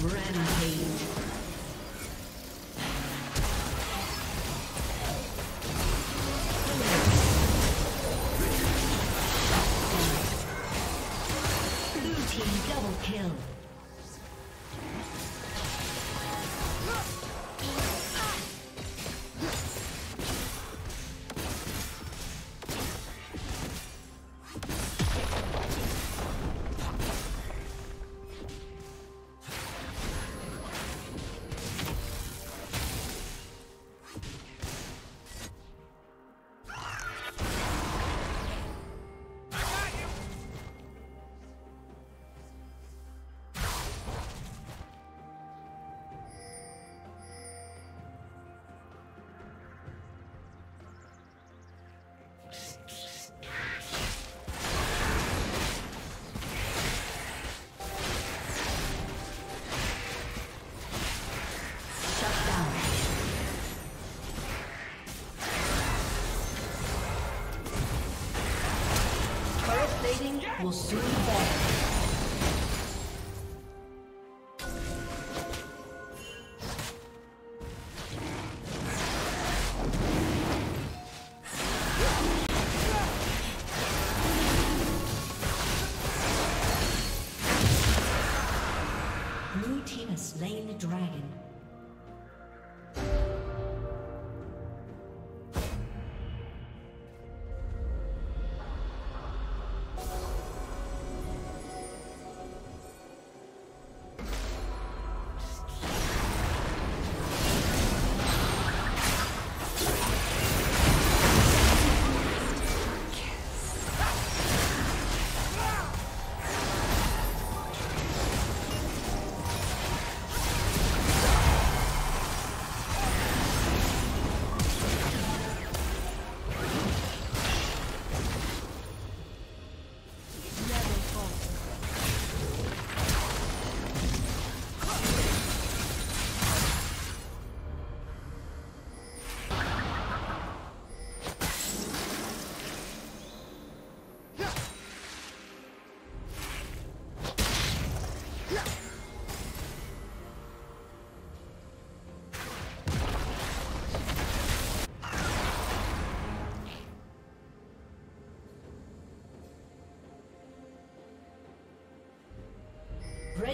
Rampage. Will soon fall.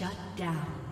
Shut down.